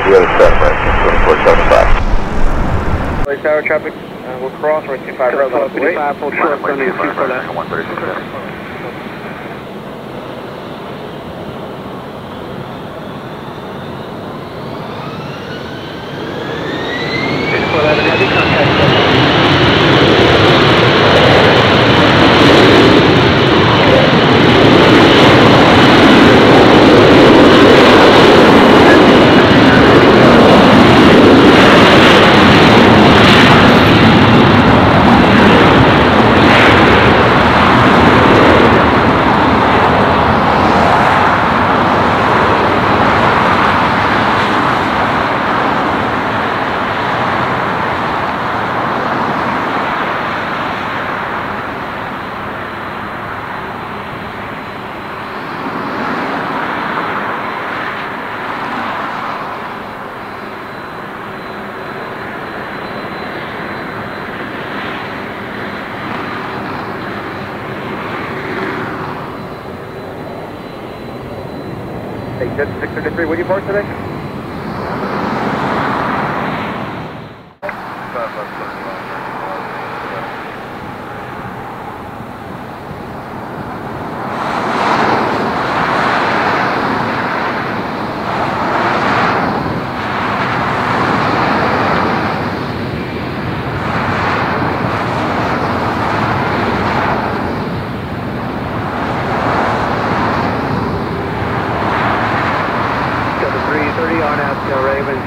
the other side, right, 2475. Lake Tower traffic, uh, we'll cross, we're 25 right, Control left, wait. 55, full short, runway 24 left. 136. Beautiful 11, heavy contact. Hey, 633, do you park today? Delta 330 on out to Raven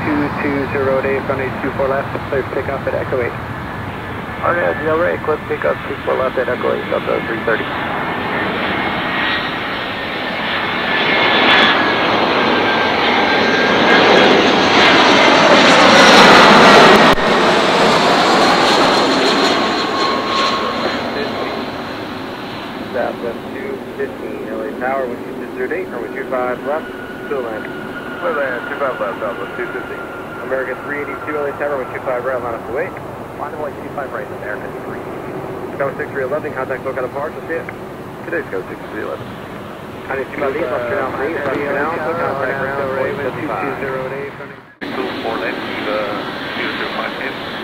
2208, runway 24 left, clear pick up at Echo 8. RNAV, Del Rey, clip pickup, 24 left at Echo 8, Delta 330. Southwest 215, LA Tower, with 2208, or with 25 left, still land. Well, then, 25 left, Southwest 250. American 382, LA Tower, with 25 right, line up to wait. Final 25 right, American 3. Scout 6311, contact Lookout Park, let's see it. Today's go 6311. I need to my lead, left turn out, lead, left turn out, so contact ground, Raven 75. 2208, runway 2 4 left, uh, 005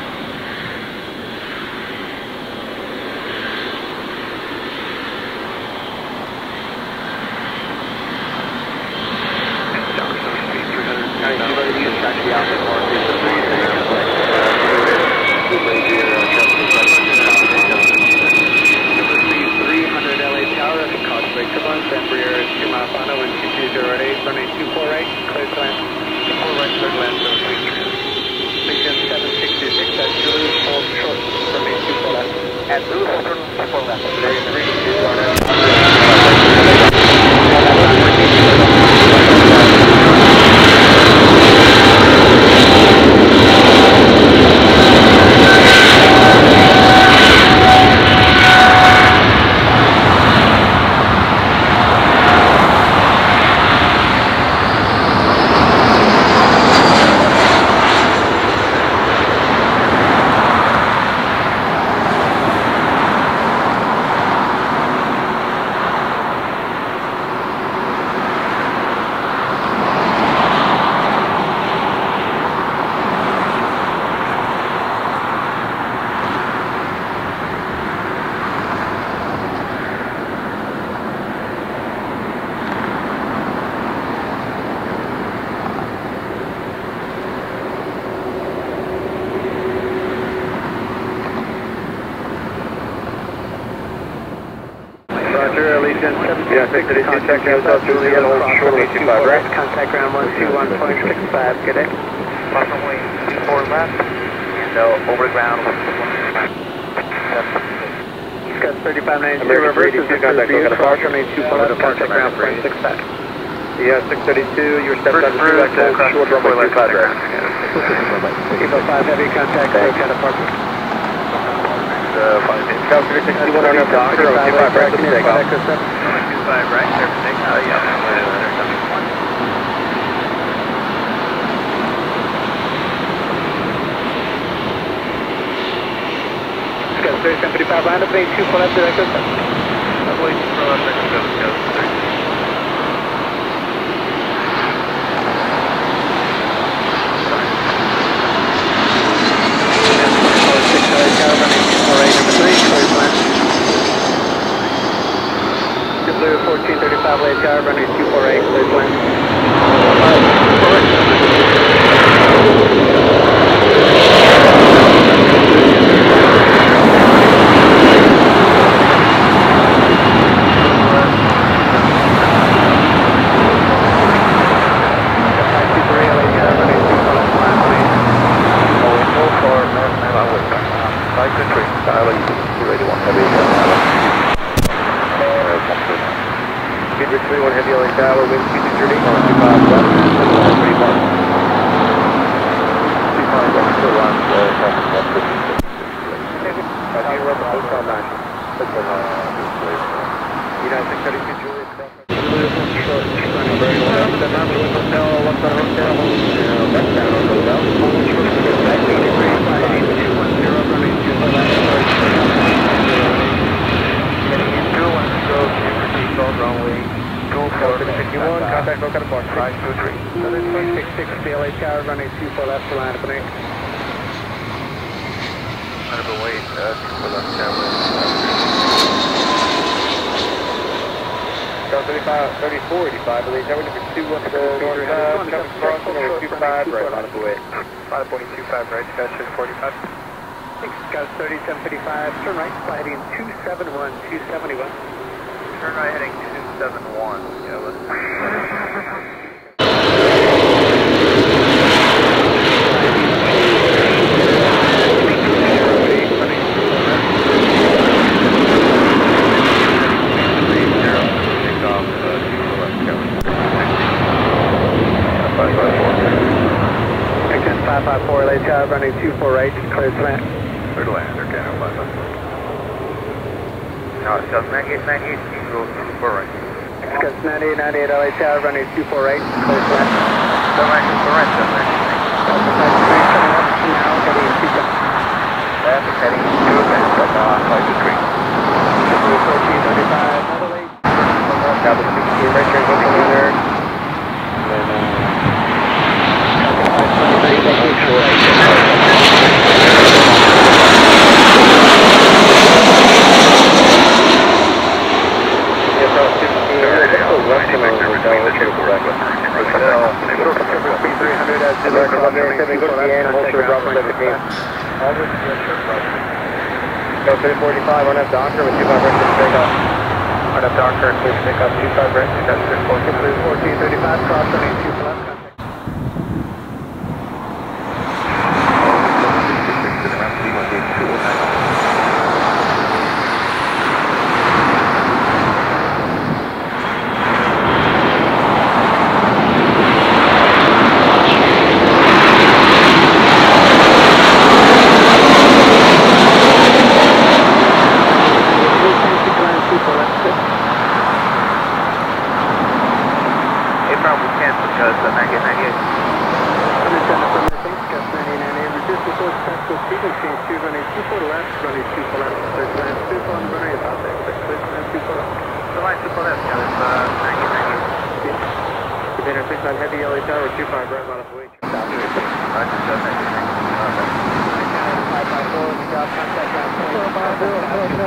I need to my lead, track the outlet mark, LA Tower, cause break to lunch, Embraer 2 mile final, wind 2208, runway 24 right, clear to land. 24 right, clear to land, so Legion 766 at Duluth, hold short, runway 24 left. At Duluth, hold short, 24 left. American 382 on out. Roger, Legion 766, contact ground south Juliet, hold short, runway 25 right. Contact ground 121.65, good day. Approximately 4 left, and uh, over the ground. Scott 3590, American reverses 382, contact Lookout Park. runway 24 left, contact ground 0.65. Yeah, 632, your step First 7 through, back hold short, runway 25 right. Evo 5 heavy contact, Lookout Apartment. Uh, 5 in. Scout 361 on out, Doctor, 25 right, take off. Echo 7. 25 right, takeoff. Uh, yeah, there's something one. Scott 375, line up 8, 2 full Echo 7. Lovely, for left, second, go, go, 30. United 632 Juliet, cross. Running very well. Step up to hotel, one for hotel, uh, westbound on the belt. Right, 83, 210, running to the left, start Heading in 210, go to seatbelt runway 24 51, contact local park. 523. Southern 666, CLA Tower, running 24 left to line opening. Under weight, uh, for left tower. South 35, 34, 85, LA Tower, number 2 up the north side, crossing, number 25, right, line up the way. 5.25 right, Station 45. Six, Gus 3755, turn right, sliding 271, 271. Turn right heading 271. Yeah, let's. 248 is cleared to land. Oh, cleared to land, okay, no problem. No, South 98, 98, Eagle 248. Excuse 98, 98, LA Tower, runway 248, cleared to land. South 98, 248, South 98. now, heading 210. Traffic heading 210, South 98, Creek. 245, another way. Cabin 16, right turn, moving 345, run up Doctor with 25 right to pick up. Run up Doctor, please pick up 25 right to 10 14, 35, cross 72.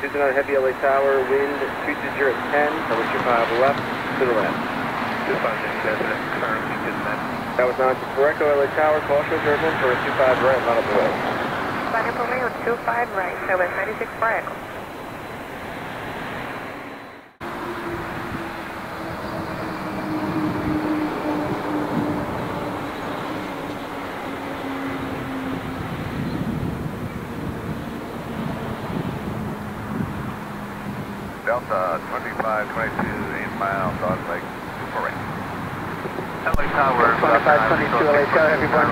229 Heavy LA Tower, wind 220 at 10, temperature 5 left, to the left. 256 President, to the left. That was 9 to Pareco, LA Tower, caution, turbulent for 25 right, not up the road. Vale Romeo 25 right, so it's 96 Pareco.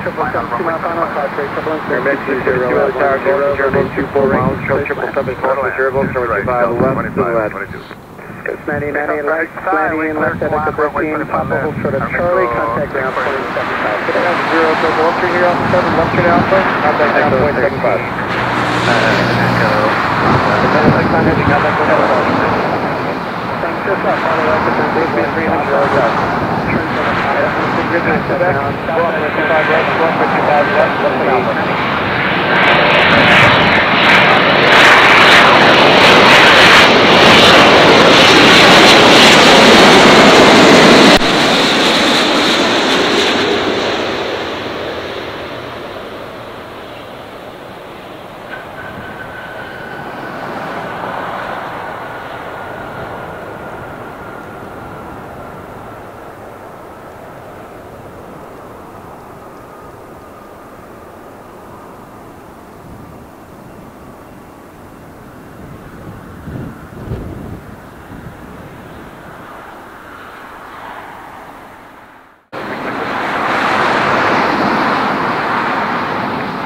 Triple seven, two mile final, five three, triple one, Air Med 20 LA Tower, caution turbulence 24 miles, show triple seven, caution turbulence, number 25 left, to the left. It's 90, 90 left, landing in left at Echo 13, pop hold short of Charlie, contact ground point 75. Get out zero, here, Alpha 7, left turn Alpha, contact ground point 75. Container 6 on heavy, contact point 75. Thanks, just up, follow up with the 300 LA Tower. turns on the fire. Vision, Quebec, Bravo 25 right, Bravo 25 left, left and Alpha.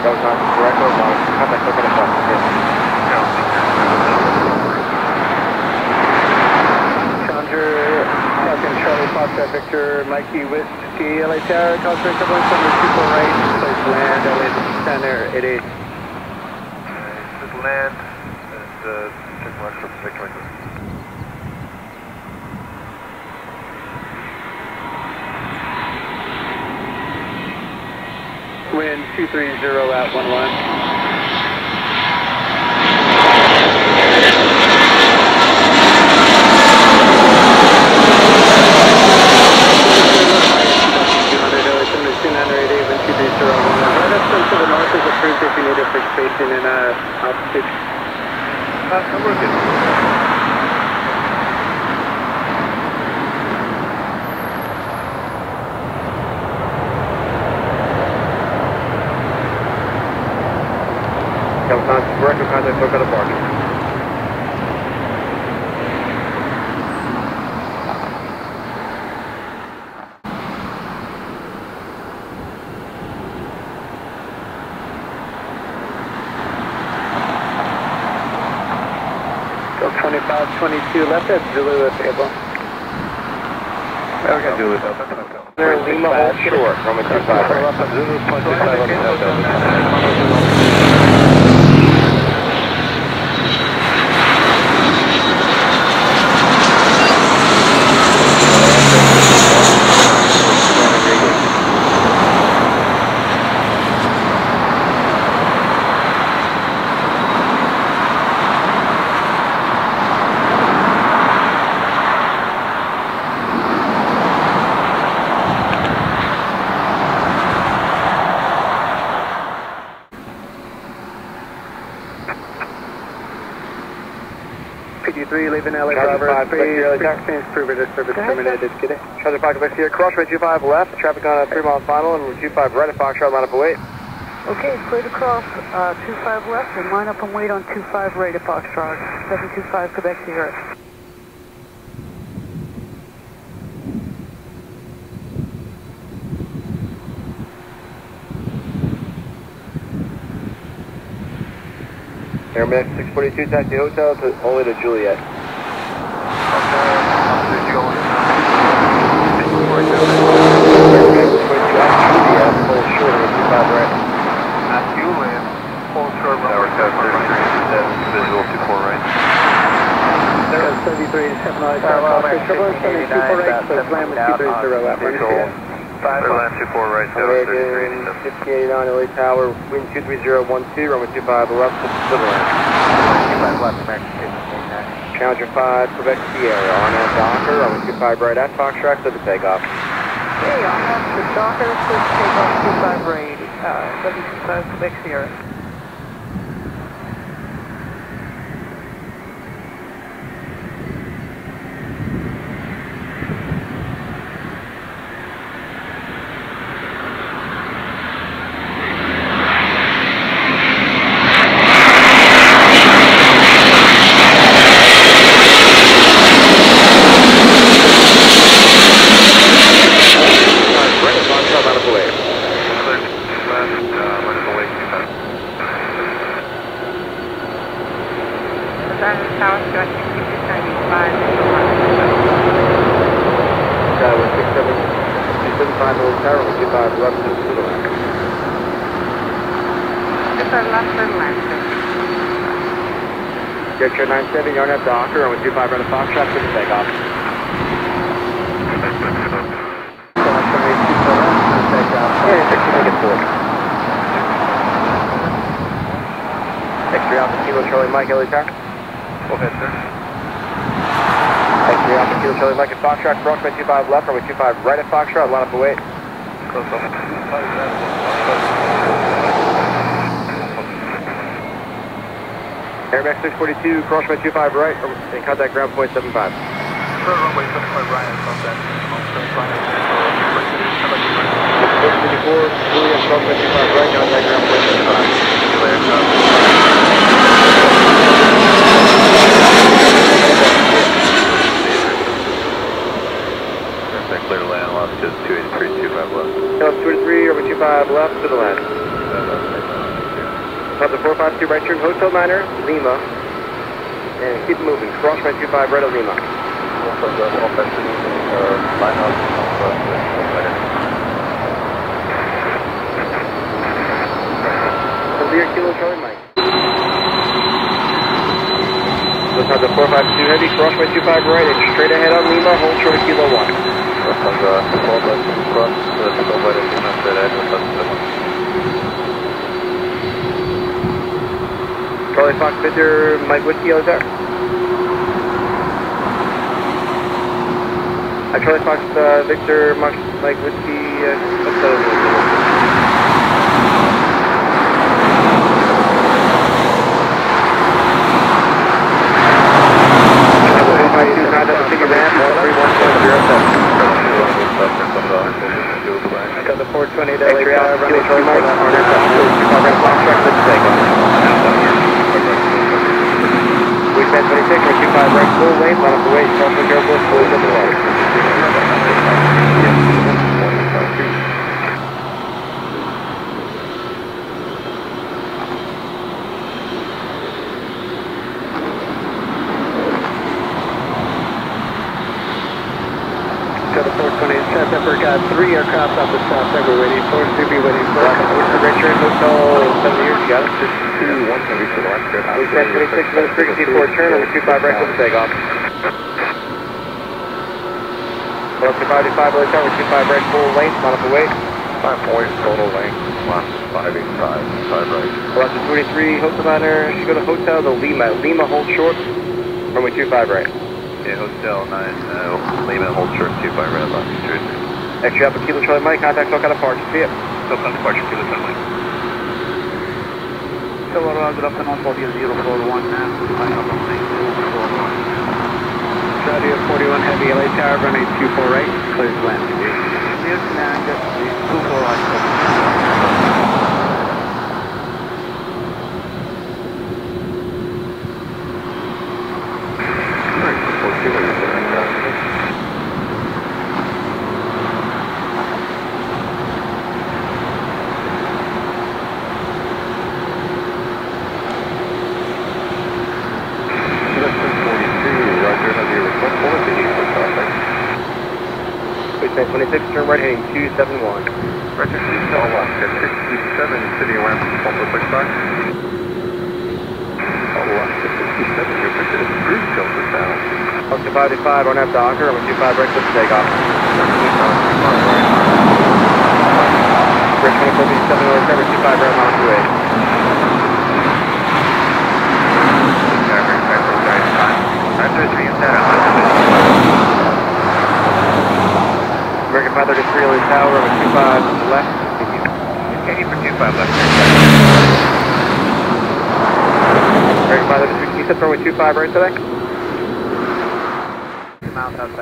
That was not correct, or wrong? Contact look at the bus. Challenger, Foxtrot Victor, Mikey Whiskey, LA Tower, Cosmic Evelyn, Thunder 24 right, place land, LA Center, 88. Just land and uh, take one for Victor. Wind 230 at 11. If you need a fixed station and uh, altitude. Uh, I'm working. That was not correct, or contact look at the parking. Go 25, 22 left at Zulu if able. Yeah, we can do it. There, Lima, short, Roman 25 right. Zulu 25 on the left. PD3 leaving LA Charlie Bravo. five, Free Victor, LA exchange prover to service terminated. Get it. Charlie Fox Quebec here, cross rate 25 left, traffic on a 3 mile final, and 25 right at Foxtrot, line up and wait. Okay, clear to cross uh, 25 left and line up and wait on 25 right at Foxtrot. 725 Quebec Sierra. Airmax 642, taxi hotel to only to Juliet. Tower, wind 23012, runway 25 left, civil land. 25 left, American 1589. Challenger 5, Quebec Sierra, on at Docker, runway 25 right at Foxtrot, clear to takeoff. Okay, on the Docker, please take off 25 right, uh, 725 Quebec Sierra. Right at Foxtrot, line up and wait. Clear left, uh, line up away, 25. Los Angeles Tower, Stewart 6295, Sky with 67, 275 LA Tower, runway 25 left, civil land. Just our left third land, sir. Jetcher 97, you're on at Docker, runway 25 right at Foxtrot, clear to takeoff. Caution 82 left, and 60 Lincoln 4. X-ray Alpha Kilo Charlie Mike, LA Tower. Go ahead, sir. X-ray Alpha Kilo Charlie Mike at Foxtrot, approximate 25 left, runway 25 right at Foxtrot, line up away. Close it. Airmax 642, crosswind 25 right, and contact ground point 75. Third runway, 75 right, contact. Four fifty-four, Juliet, crosswind 25 right, contact ground point 75. That clear to land, longitude 283, 25 left. Help 2 to 3, over 25 left to the land. Delta 452 right turn, Hotel Niner, Lima. And keep moving, crosswind 25 right of Lima. Clear Kilo Charlie Mike. Lufthansa 452 Heavy, crosswind 25 right, and straight ahead on Lima, hold short Kilo 1. Charlie Fox Victor, Mike Whiskey, is there? Uh, Charlie Fox uh, Victor, Mike, Mike Whiskey, uh, the Got the 420 to X-ray out, Kilo Charlie Mike, on aircraft, 25 right, Fox track, let's take off. Wingspan 26, right 25 right, full lane, up. Got the 420 set up. We've got three aircraft off the south side. We're waiting for to be waiting for. What's the Richard Hotel, 7 years, you got it? Wingspan 26, minutes frequency for turn, over 25 right, full takeoff. Velocity 585, belly tower, 25 right, full length, line up. Five points total length, one, eight, five, five right. Velocity 23, hotel go to Hotel the Lima. Lima, hold short, runway 25 right. Yeah, Hotel 9, uh, Lehman, hold short, 25 right, longitude. Extra Alpha Kilo Charlie Mike, contact SoCal departure, see it. Southbound departure, Kilo Sunlight. Colorado, good afternoon, now, 41 Heavy, LA Tower, runway 248, clear to land. Newton, just 241. 6271. Roger, please tell left at 627 City Lamp, Pulpit 65. All left at 67, your picture is cruise filter now. Function 585, run after Anchor, and 25 breakfast takeoff. Bridge 2457 North, 25 Grand Mountain 28. 225 right today?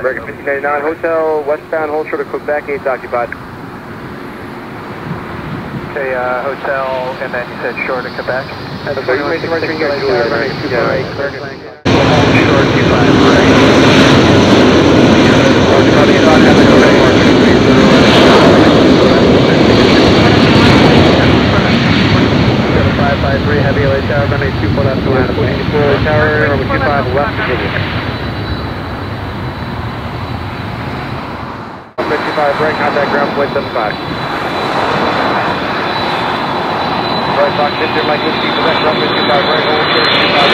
American 1599 Hotel, westbound hold short of Quebec, 8's occupied. Okay, uh, hotel, and then you said short of Quebec. That's 2166 American 248, Uh, break contact ground 75. Right box, hit your Mike Whiskey, to that ground plate 25, right hold, church 25.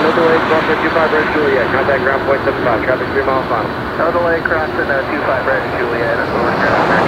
No delay, cross Juliet. Contact ground point 75. Traffic 3 miles final. No delay, crossing uh, 25 Red Juliet.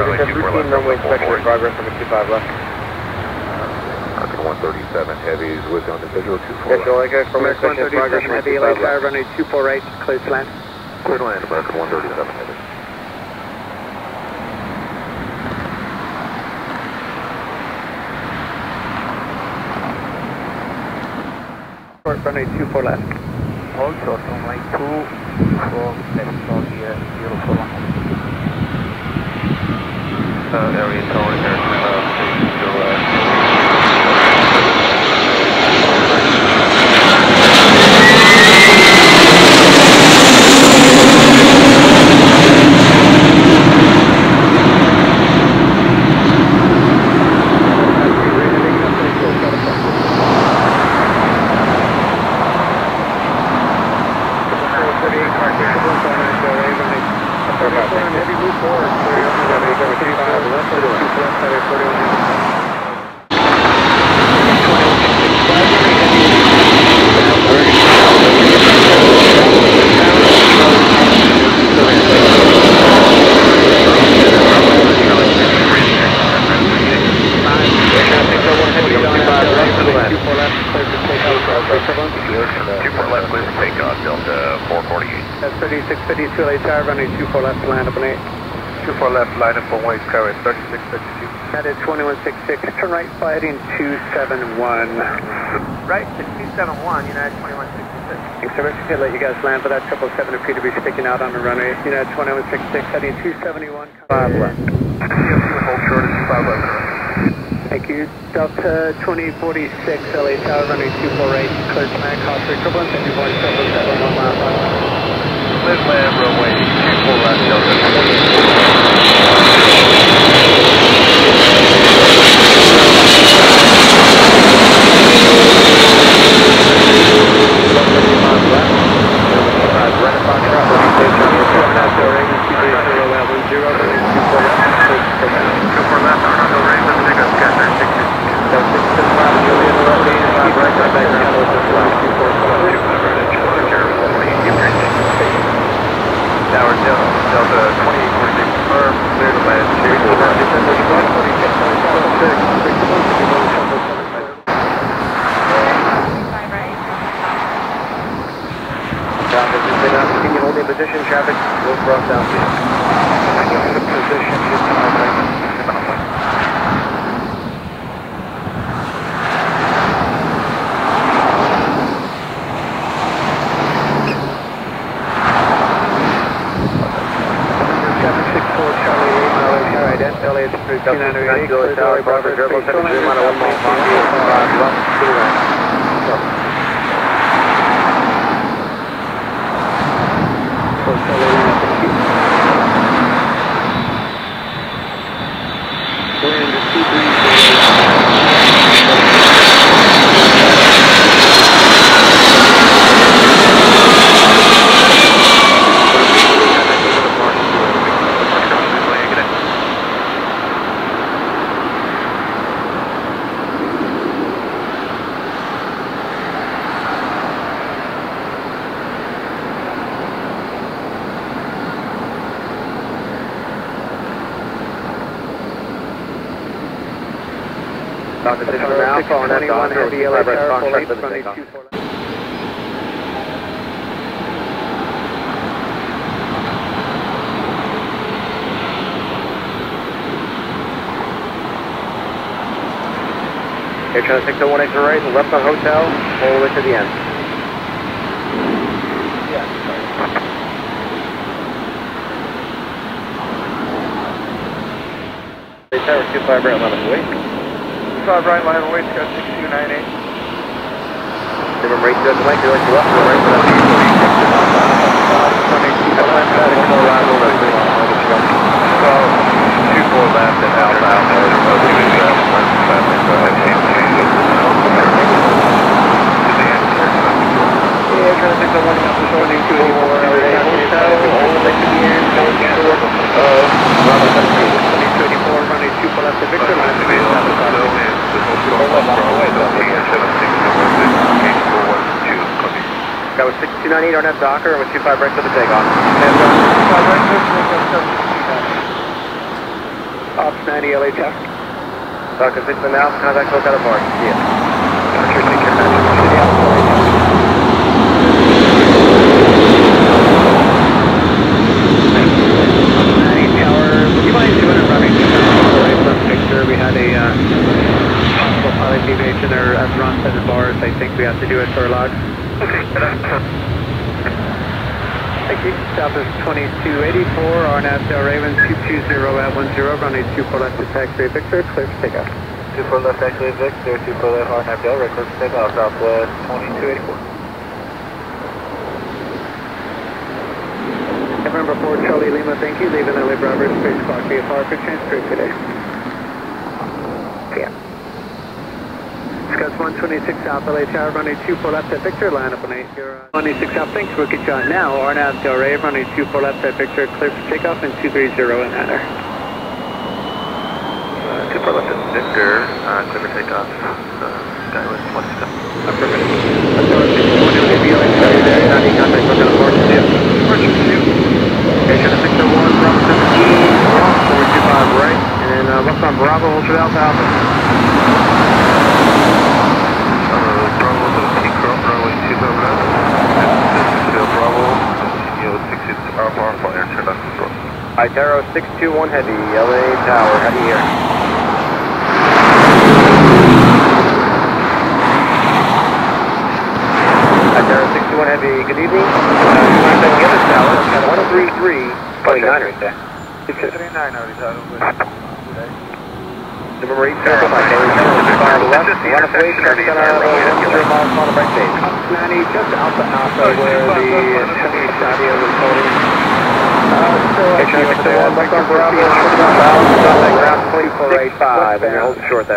Five to wait, we have 24 routine left, runway four inspection in progress on the two five left. American 137 heavies with individual 24 Yes, left. Like, from American inspection in progress 137 on the heavy two LA five tower, left. running 24 right, clear to land. Clear to land, American 137 heavy. Short runway 24 left. Hold short runway 2 for left on here, 041. Uh, area tower, American, uh, station, zero, uh, Heavy move forward. Clear runway 25 left to the 24 left, highway 41. Two four left, clear for takeoff, Delta 448. That's 3652 LA tower, running 24 left land up an 8. Two four left, line up one way, carry 3652. That is 2166, turn right heading 271. Right to 271, United 2166. Thanks, sir. Okay, let you guys land, but that 777 appear to be sticking out on the runway. United 2166, heading 271. Five left. Hold short of 25 left. Thank you. Delta 2046, LA Tower, running 248, clear to land, cost for equivalent, 50.771 miles an hour. Clear to land, runway two left, Delta LH 1698, clear to right, Robert, Dribble, 7 Mile 1, Mile 1, 2, 1. 21 heavy LA Terra from the 2 Air China 601 exit right, left the hotel, all the way to the end. Yeah. Sorry. Tower 25 right, 11 wait. 25 right, line of weight, got 6298. November 8 to Mike, you're like to left, or right for that. So, two four left and Alpha Alpha is supposed to be uh, one five left, so I have changed. To the answer. Yeah, trying to fix the one up the short into a more LA hotel, all the way to the end, going short of Bravo 2284, runway 2 for left to Victor, line to So, established on so the is the hotel on Bravo, so TN seven six zero six, eight four one two, copy. That was 6298 RNAV Docker, and with 25 right for the takeoff. Ops 90 LA Tech. Docker 6 and now, contact locator park. See ya. Roger, take care, Patrick. Nine tower, would you mind doing a running right from Victor? We had a uh, possible pilot deviation or as Ron said in bars, I think we have to do it for a log. Okay, Thank you. Stop is 2284, RNAV Del Raven 220 at 10, runway 24 left to taxi Victor, clear for takeoff. Two four left, actually Victor. Two four left, Hard Nav Del, right close to takeoff, Southwest 2284. November 4, Charlie Lima, thank you. Leaving LA Bravo Space Clock VFR for transfer today. Twenty-six South LA Tower, runway 24 left at Victor, line up on 80. Twenty-six South, thanks, rookie John. Now, RNAV Del Rey, runway 24 left at Victor, clear for takeoff and 230 in Hatter. Uh, 24 left Victor, clear for takeoff, uh, Skywest 167. Affirmative. Bravo, hold your Alpha Alpha. Itero 621 Heavy, LA Tower, heavy here. Itero 61 Heavy, good evening. Uh, contact the other tower, 133.9 right there. Number 8, circle, Mike, LA Tower, fire to the left, one of wave, that's gonna have a 100 miles on the right stage. Ops 90, just Alpha Alpha, where the Chevy Sadia was holding.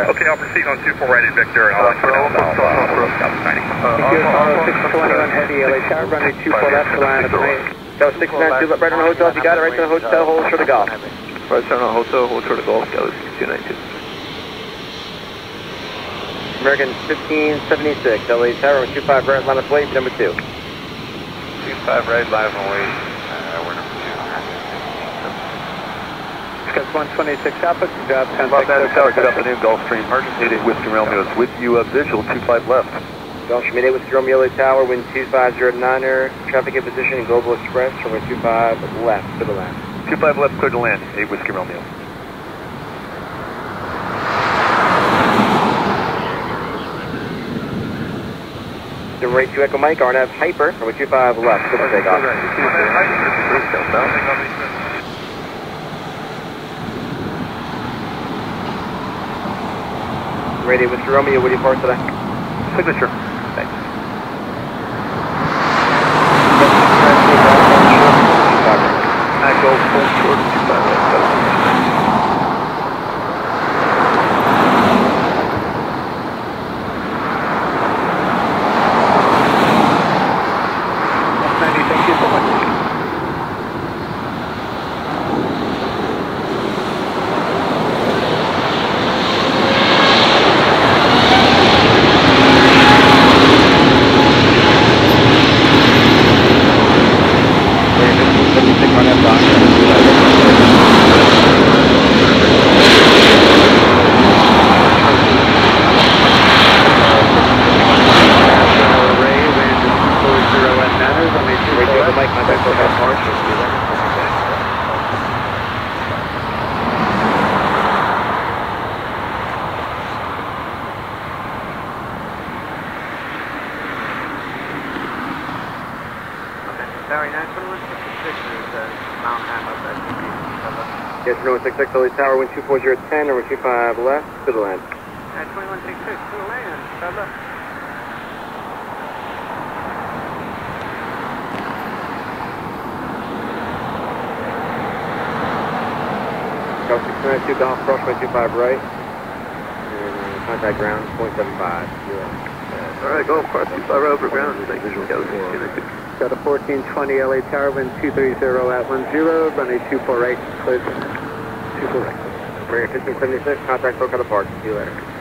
Okay, I'll proceed on two four right at Victor, and I'll let you know about, uh, South ninety. Uh, 621 Heavy, LA Tower, runway 24 left line up on 8. That was 692, right on the hotel, if you got it, right to the hotel, hold short of golf. Right on the hotel, hold short of golf, Skywest sixty-two ninety-two. American 1576, LA Tower, 25 right, line of plate, number 2. Two five right, live and wait, uh, we're number two. Scouts 126 Alpha, job Los contact. Angeles Tower, good afternoon, Gulfstream, emergency to Whiskey Romeo is with you, uh, visual, two five left. Gulfstream with Romeo LA Tower, wind 2509er, traffic in position Global Express, runway 25 left to the left. Two five left, clear to land, eight Whiskey Romeo. Number 82 Echo Mike, RNF Hyper, runway 25 left, to the takeoff. Ready with Romeo, you park today? Signature. 2166 Holy Tower, wind 240 at 25 left, to the land. At 2166 to the land, side left. Go 692 Golf Brush, 125 right. And contact ground, 0.75, US. Alright, go cross the far over ground. Got a 1420 LA Tower, wind 230 at 10, runway 24 right, clear. 24 right. 1576, contact Coconut Park. See you later.